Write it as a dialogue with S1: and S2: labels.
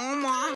S1: Oh my.